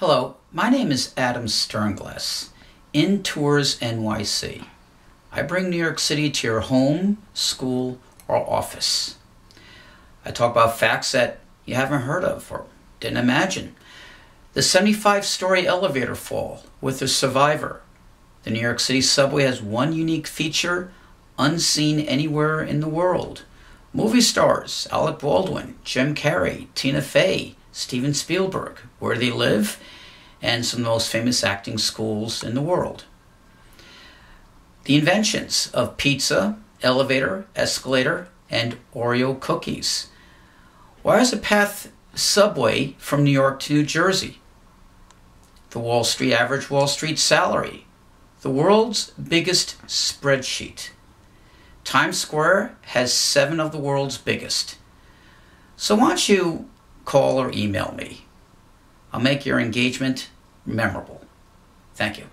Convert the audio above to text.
Hello, my name is Adam Sternglass, IntoursNYC. I bring New York City to your home, school, or office. I talk about facts that you haven't heard of or didn't imagine. The 75 story elevator fall with a survivor. The New York City subway has one unique feature unseen anywhere in the world. Movie stars Alec Baldwin, Jim Carrey, Tina Fey, Steven Spielberg, where they live, and some of the most famous acting schools in the world. The inventions of pizza, elevator, escalator, and Oreo cookies. Why is a PATH subway from New York to New Jersey? The Wall Street average Wall Street salary. The world's biggest spreadsheet. Times Square has seven of the world's biggest. So why don't you call or email me. I'll make your engagement memorable. Thank you.